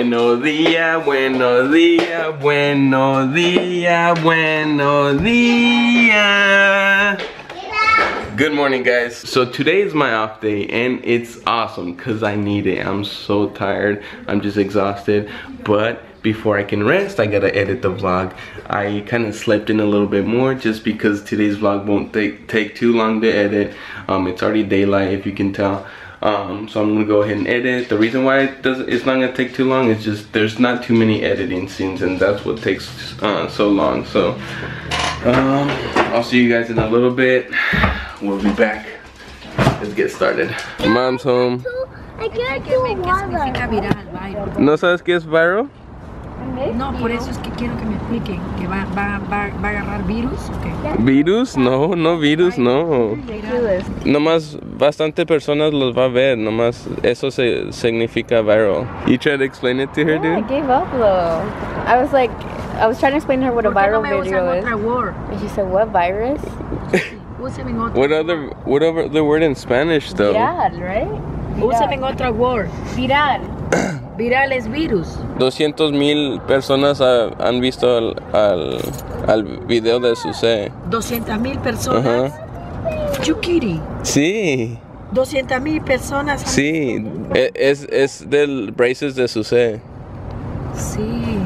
Bueno dia, bueno dia, bueno dia, bueno dia. Good morning guys. So today is my off day and it's awesome because I need it. I'm so tired. I'm just exhausted. But before I can rest, I gotta edit the vlog. I kind of slept in a little bit more just because today's vlog won't take, take too long to edit. Um, it's already daylight if you can tell. Um, so I'm gonna go ahead and edit. The reason why it doesn't, it's not gonna take too long is just there's not too many editing scenes and that's what takes uh, so long. So um, I'll see you guys in a little bit. We'll be back. Let's get started. Mom's home. I can't do significa viral, viral? ¿No sabes qué es viral? No, por eso es que quiero que me expliquen. ¿Que va, va, va, va a agarrar virus o qué? Virus? No, no virus, no. Viral. Nomás bastante personas los va a ver, nomás eso se, significa viral. You try to explain it to her, Yeah, I dude? gave up though. I was like, I was trying to explain to her what a ¿Por qué no viral usan video is. And she said, what virus? What other what other the word in Spanish though? Viral, right? Úseme otra word. Viral. Viral es virus. 200 mil personas ha- han visto al, al, al video de Suce. 200 mil personas. Chukiri. Sí, 200 mil personas. sí, e- es, es del braces de Suce. Sí.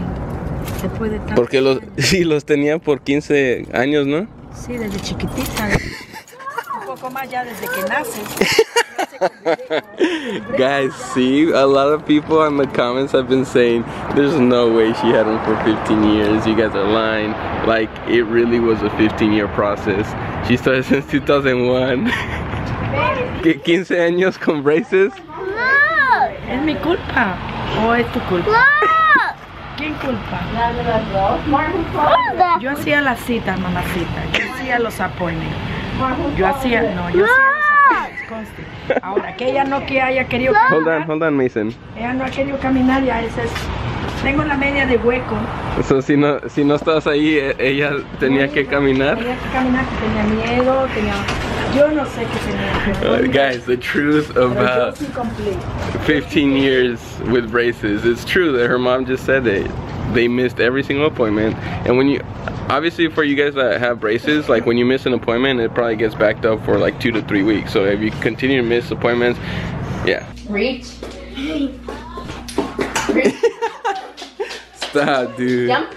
Después de tanto Porque los, sí, los tenía por 15 años, ¿no? Sí, desde chiquitita. Un ya desde que naces. Guys, see, a lot of people in the comments have been saying there's no way she had them for 15 years. You guys are lying. Like, it really was a 15 year process. She started since 2001. ¿Qué, 15 años con braces? No. ¿Es mi culpa? ¿O es tu culpa? ¿Quién culpa? Yo hacía las citas, mamacita. Yo hacía los appointments. Yo hacía, no, yo hacía los conste. Ahora, que ella no que haya querido Hold on, caminar, hold on, Mason. ella no ha querido caminar, ya ese es. Tengo la media de hueco. So, si no, si no estás ahí, e- ella tenía que caminar. Tenía que caminar, que tenía miedo, tenía. Yo no sé qué tenía. Uh, guys, the truth about cumplí. 15 years with braces. It's true that her mom just said it. They missed every single appointment. And when you, obviously for you guys that have braces, like when you miss an appointment, it probably gets backed up for like two to three weeks. So if you continue to miss appointments, yeah. Reach. Stop, dude. Jump.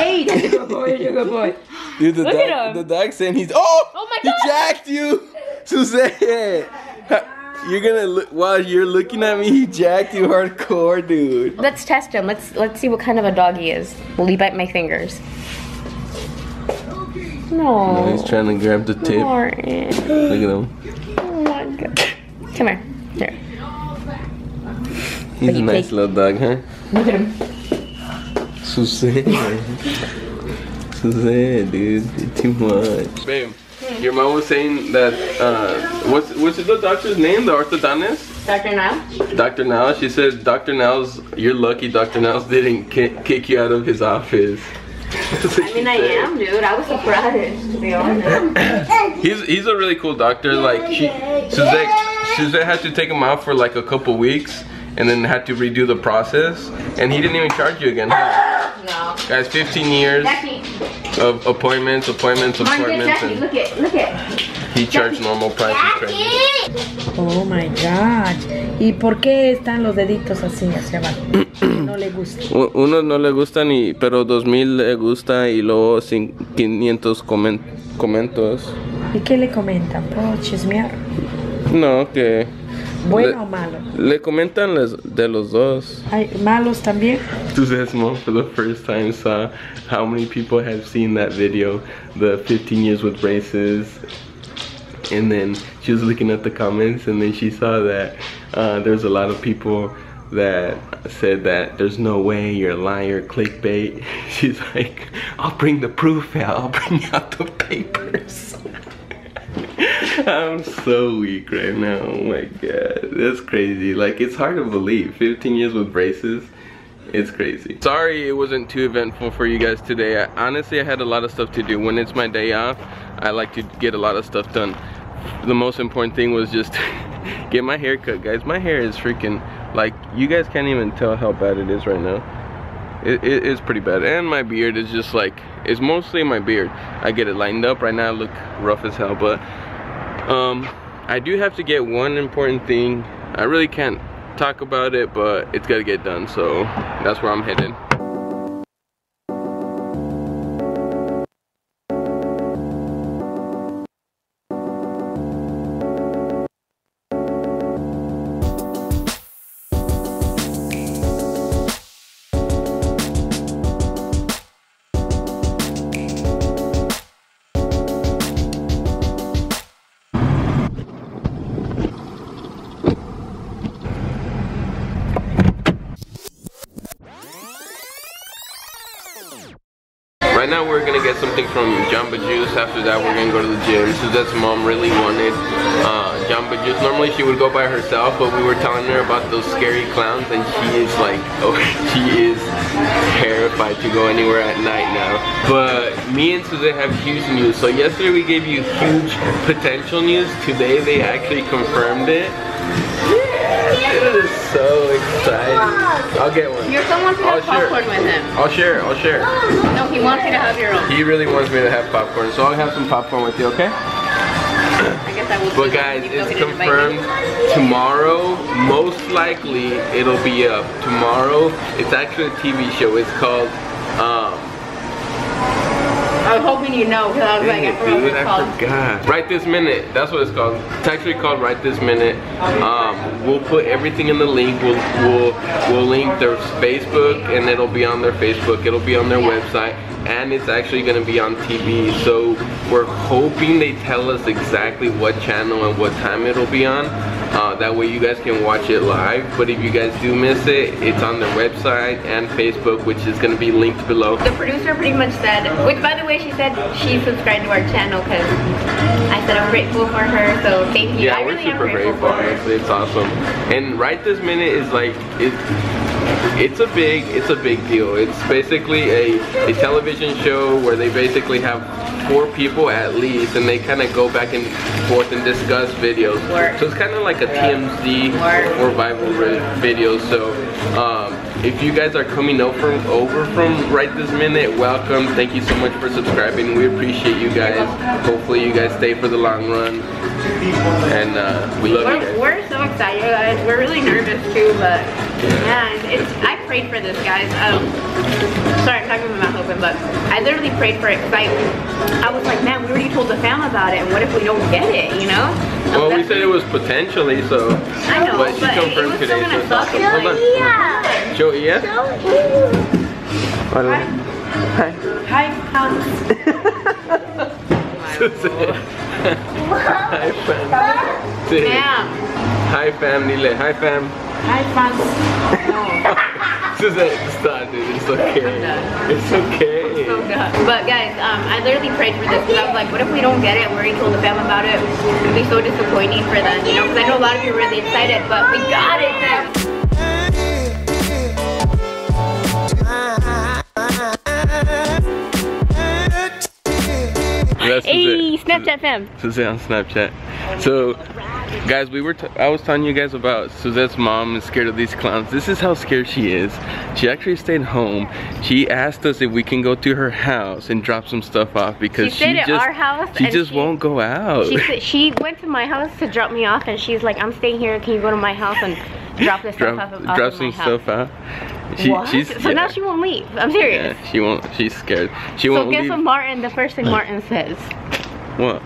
Eight. Good boy, You're a good boy. Dude, the Look dog, at him. the dog saying he's, oh, Oh my God. he God. jacked you, Suzanne. You're gonna look, while you're looking at me, he jacked you hardcore, dude. Let's test him. Let's let's see what kind of a dog he is. Will he bite my fingers? No. He's trying to grab the tip. Martin. Look at him. Oh my god. Come here. Here. He's a nice take- little dog, huh? Look at him. Suzanne. Suzanne, dude, too much. Babe, your mom was saying that, uh, what's, what's the doctor's name, the orthodontist? Dr. Now? Dr. Now, she said Dr. Now's, you're lucky Dr. Now's didn't ki- kick you out of his office. I mean, I am, dude. I was surprised, to be honest. He's, he's a really cool doctor, like, she, Suzette, Suzette had to take him out for like a couple weeks and then had to redo the process, and he didn't even charge you again, huh? No. Guys, 15 years Jackie. of appointments, appointments, appointments, Jackie. Look at, look at. he charged normal prices. Crazy. Oh my god. ¿Y por qué están los deditos así hacia abajo? No le gusta. Uno no le gusta ni, pero 2000 le gusta y luego cin- 500 comen- comentos. ¿Y qué le comentan? ¿Puedo chismear? No, que ¿Bueno o malo? le comentan les- de los dos. ¿Hay malos también? Suzanne's mom for the first time saw how many people have seen that video, the 15 years with braces. And then she was looking at the comments and then she saw that uh, there's a lot of people that said that there's no way you're a liar, clickbait. She's like, I'll bring the proof out, I'll bring out the papers. I'm so weak right now. Oh my god. That's crazy. Like it's hard to believe. 15 years with braces. It's crazy. Sorry it wasn't too eventful for you guys today. I, honestly, I had a lot of stuff to do. When it's my day off, I like to get a lot of stuff done. The most important thing was just get my hair cut, guys. My hair is freaking like you guys can't even tell how bad it is right now. It, it, it's pretty bad, and my beard is just like it's mostly my beard. I get it lined up right now. I look rough as hell, but um, I do have to get one important thing. I really can't talk about it, but it's gotta get done. So that's where I'm headed. We're gonna get something from Jamba Juice. After that we're gonna go to the gym. Suzette's mom really wanted uh, Jamba Juice. Normally she would go by herself, but we were telling her about those scary clowns and she is like, oh, she is terrified to go anywhere at night now. But me and Suzette have huge news. So yesterday we gave you huge potential news. Today they actually confirmed it. It is so exciting. I'll get one. Your son wants you to I'll have share. popcorn with him. I'll share, I'll share. No, he wants you to have your own. He really wants me to have popcorn, so I'll have some popcorn with you, okay? I guess I will. But guys, it's didn't invite me. confirmed tomorrow. Most likely, it'll be up tomorrow. It's actually a TV show. It's called. Um, I was hoping you know because I was like, I forgot dude, it's I called. forgot. Right this minute. That's what it's called. It's actually called Right This Minute. Um, we'll put everything in the link. We'll we'll we'll link their Facebook, and it'll be on their Facebook. It'll be on their website, and it's actually gonna be on TV. So we're hoping they tell us exactly what channel and what time it'll be on. Uh, that way you guys can watch it live. But if you guys do miss it, it's on their website and Facebook, which is gonna be linked below. The producer pretty much said, which by the way, she said she subscribed to our channel because I said I'm grateful for her. So thank you. Yeah, I we're really super am grateful grateful. Honestly, it's awesome. And right this minute is like it. It's a big, it's a big deal. It's basically a, a television show where they basically have four people at least, and they kind of go back and forth and discuss videos. Work. So it's kind of like a TMZ Work. or Bible video. So um, if you guys are coming over from, over from right this minute, welcome. Thank you so much for subscribing. We appreciate you guys. Hopefully you guys stay for the long run. And uh, we love you guys. We're, we're so excited, guys. We're really nervous too, but man, it's. I prayed for this, guys. Um, sorry, I'm talking with my mouth open, but I literally prayed for it because I, I was like, man, we already told the fam about it, and what if we don't get it? You know? Um, Well, we said it was potentially, so. I know, but she but it- it confirmed was today, still so it's gonna awesome. suck. Hold on. Show yeah? Hola. Hi. Hi, Hans. Suzette. Hi fam. Say, Damn. Hi fam, Dile. Hi fam. Hi, Hans. Suzette, stop dude. It's okay. It's okay. So. But guys, um, I literally prayed for this because I was like, what if we don't get it? We already told the fam about it. It'd be so disappointing for them, you know? Because I know a lot of you are really excited, but we got it. That's Hey. Snapchat fam. Suzette on Snapchat. So, guys, we were t I was telling you guys about Suzette's mom is scared of these clowns. This is how scared she is. She actually stayed home. She asked us if we can go to her house and drop some stuff off because She at just our house she just she- won't go out. She she went to my house to drop me off, and she's like, "I'm staying here. Can you go to my house and drop this stuff drop off, off drop some my house?" stuff out. She, what? She's, so now she won't leave. I'm serious. Yeah, she won't. She's scared. She so won't So guess leave. what Martin? The first thing Martin says What?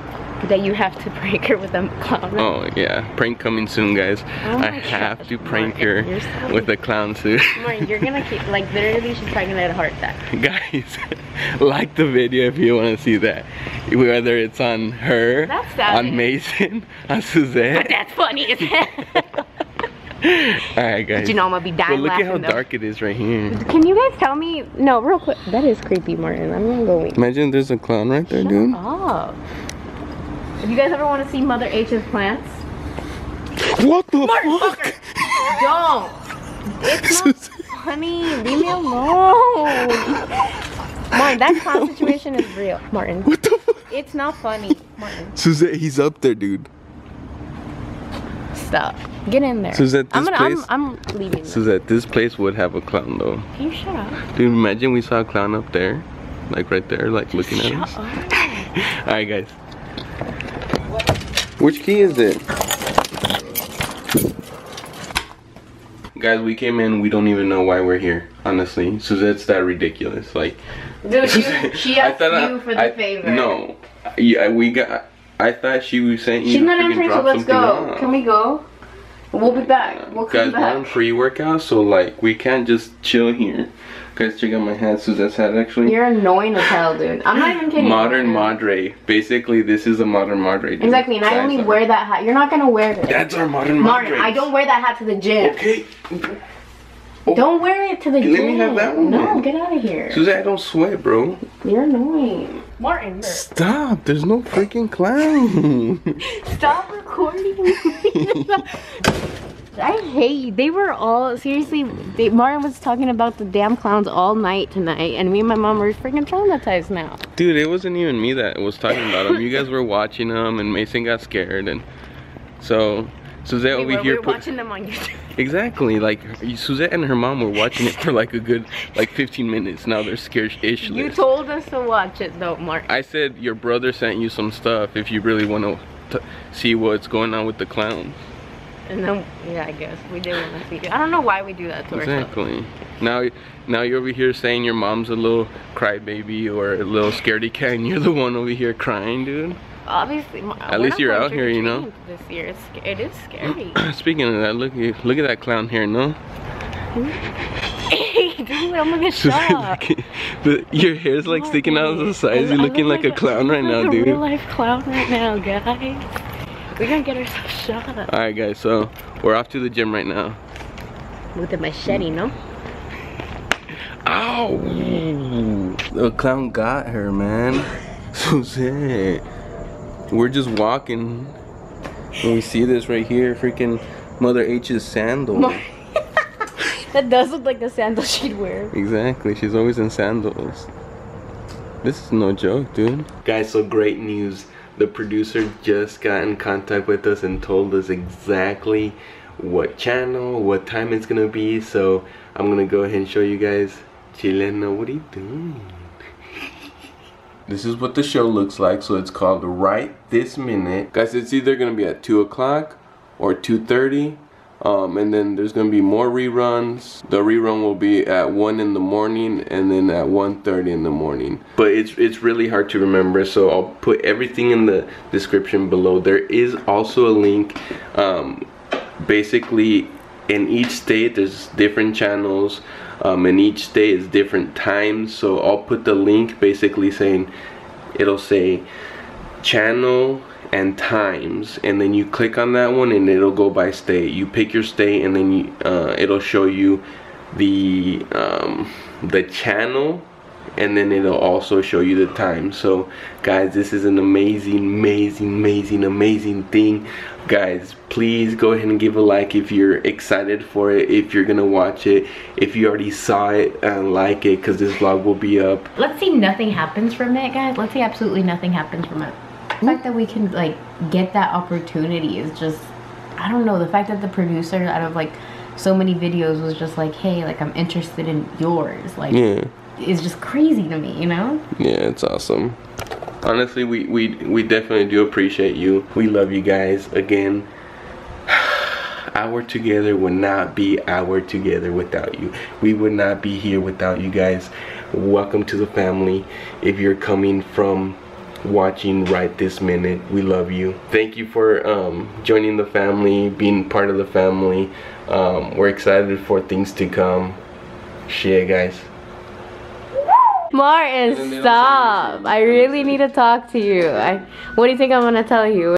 That you have to prank her with a clown. Oh yeah, prank coming soon, guys. Oh I have gosh, to prank Martin, her so- with a clown suit. Martin, you're gonna keep like literally. She's probably gonna get a heart attack. guys, like the video if you want to see that. Whether it's on her, on Mason, on But Suzette. that's funny as hell. Alright, guys. But you know I'm gonna be But dying look at how though. dark it is right here. Can you guys tell me? No, real quick. That is creepy, Martin. I'm gonna go. Imagine there's a clown right there, dude. Oh. If you guys ever want to see Mother H's plants, What the Martin, fuck? don't. It's not funny. Leave me alone. Martin, that clown situation is real. Martin, What the fuck? it's not funny. Martin, Suzette, he's up there, dude. Stop. Get in there. Suzette, I'm this gonna. place- I'm, I'm leaving. Suzette, this place would have a clown though. Can you shut up? Dude, imagine we saw a clown up there. Like right there, like looking at Shut us. up. Alright guys. Which key is it? Guys, we came in, we don't even know why we're here, honestly. Suzette's that ridiculous. Like Dude, she, she I asked thought I- for the I- favor. No. Yeah, we got I thought she was saying you She's to not answering, so let's go. off. Can we go? We'll be back. We'll come Guys, we're on back. pre-workout, so like we can't just chill here. Guys, check out my hat. Suzette's hat actually. You're annoying as hell, dude. I'm not even kidding. Modern madre. Basically, this is a modern madre. dude. Exactly, and I only wear that hat. You're not gonna wear this. That's our modern Madre. Martin, madre. I don't wear that hat to the gym. Okay. Don't wear it to the Let gym. me have that one No, then. get out of here. Suzette, I don't sweat, bro. You're annoying. Martin, Stop. There's no freaking clown. stop recording. I hate. They were all seriously. They, Martin was talking about the damn clowns all night tonight, and me and my mom were freaking traumatized now. Dude, it wasn't even me that was talking about them. You guys were watching them, and Mason got scared, and so Suzette We over were, here we were watching them on YouTube. exactly like Suzette and her mom were watching it for like a good like 15 minutes. Now they're scared ish. You told us to watch it though, Mark. I said your brother sent you some stuff if you really want to see what's going on with the clown. And then, yeah, I guess we did want to see it. I don't know why we do that to ourselves. Exactly. Now, now you're over here saying your mom's a little crybaby or a little scaredy cat, and you're the one over here crying, dude. Obviously, At least you're out here, you know? This year, it's, it is scary. Speaking of that, look look at that clown hair, no? hey, dude, I'm gonna get shot. the, your hair's like oh sticking out of the sides. You're looking look like a clown right now, like a dude. real life clown right now, guys. We're gonna get ourselves shot Alright, guys, so we're off to the gym right now. with a machete, no? Ow! The clown got her, man. Suzette. We're just walking. And we see this right here, freaking Mother H's sandal. That does look like the sandal she'd wear. Exactly, she's always in sandals. This is no joke, dude. Guys, so great news. The producer just got in contact with us and told us exactly what channel, what time it's gonna be. So I'm gonna go ahead and show you guys. Chileno, what are you doing? This is what the show looks like. So it's called Right This Minute. Guys, it's either gonna be at 2 o'clock or 2.30. Um, and then there's gonna be more reruns. The rerun will be at one in the morning and then at 1.30 in the morning. But it's it's really hard to remember, so I'll put everything in the description below. There is also a link. Um, basically, in each state, there's different channels. Um, and each state is different times. So I'll put the link basically saying it'll say channel and times and then you click on that one and it'll go by state you pick your state and then uh, it'll show you the um, the channel and then it'll also show you the time so guys this is an amazing amazing amazing amazing thing guys please go ahead and give a like if you're excited for it if you're gonna watch it if you already saw it and like it because this vlog will be up Let's see nothing happens from it, guys. Let's see absolutely nothing happens from it. The fact that we can like get that opportunity is just I don't know, the fact that the producer out of like so many videos was just like, hey, like I'm interested in yours, like yeah is just crazy to me, you know? Yeah, it's awesome. Honestly, we, we, we definitely do appreciate you. We love you guys. Again, our together would not be our together without you. We would not be here without you guys. Welcome to the family. If you're coming from watching right this minute, we love you. Thank you for um, joining the family, being part of the family. Um, we're excited for things to come. Shit, guys. Martin, then they don't say stop. I really need to talk to you. I what do you think I'm gonna tell you?